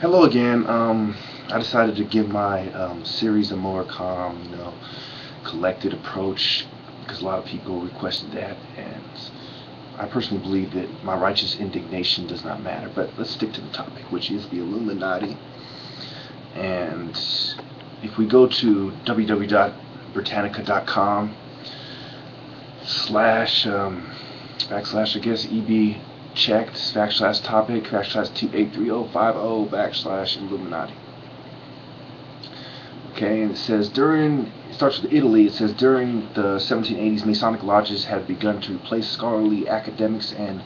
Hello again. Um, I decided to give my um, series a more calm, you know, collected approach because a lot of people requested that, and I personally believe that my righteous indignation does not matter. But let's stick to the topic, which is the Illuminati. And if we go to www.britannica.com slash um, backslash I guess EB checked backslash topic backslash 283050 backslash Illuminati. Okay, and it says during it starts with Italy. It says during the 1780s, Masonic lodges had begun to replace scholarly academics and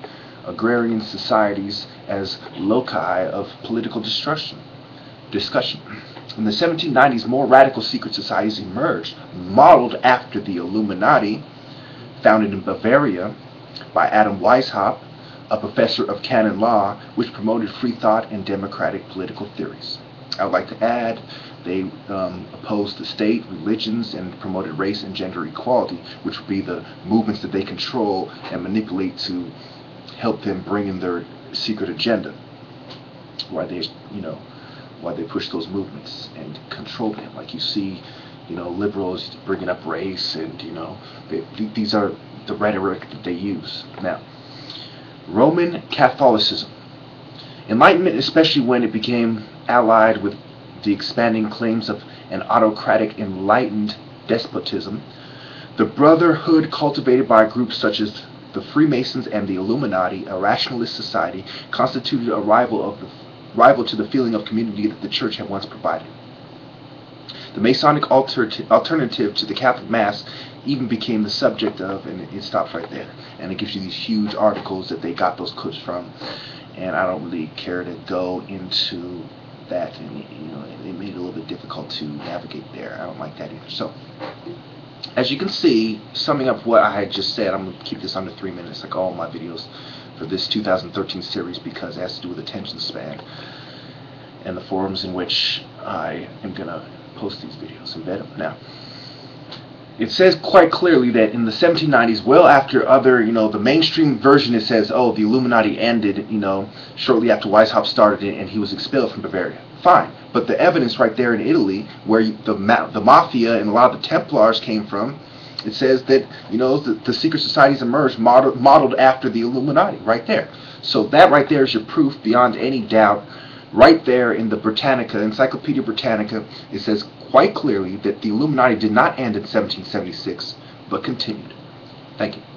agrarian societies as loci of political destruction, Discussion. In the 1790s, more radical secret societies emerged, modeled after the Illuminati, founded in Bavaria by Adam Weishaupt, a professor of canon law, which promoted free thought and democratic political theories. I would like to add they um, opposed the state, religions, and promoted race and gender equality, which would be the movements that they control and manipulate to help them bring in their secret agenda. Why they, you know, why they push those movements and control them. Like you see, you know, liberals bringing up race, and you know, they, these are the rhetoric that they use now. Roman Catholicism. Enlightenment, especially when it became allied with the expanding claims of an autocratic enlightened despotism, the brotherhood cultivated by groups such as the Freemasons and the Illuminati, a rationalist society, constituted a rival of the rival to the feeling of community that the church had once provided. The Masonic alter alternative to the Catholic Mass even became the subject of, and it stops right there. And it gives you these huge articles that they got those clips from. And I don't really care to go into that, and you know, it made it a little bit difficult to navigate there. I don't like that either. So, as you can see, summing up what I had just said, I'm to keep this under three minutes, like all my videos for this 2013 series, because it has to do with attention span and the forums in which I am going to post these videos, embed them. Now, it says quite clearly that in the 1790s, well after other, you know, the mainstream version, it says, oh, the Illuminati ended, you know, shortly after Weishaupt started it and he was expelled from Bavaria. Fine. But the evidence right there in Italy, where the, the mafia and a lot of the Templars came from, it says that, you know, the, the secret societies emerged modeled, modeled after the Illuminati, right there. So that right there is your proof beyond any doubt right there in the Britannica, Encyclopedia Britannica, it says quite clearly that the Illuminati did not end in 1776, but continued. Thank you.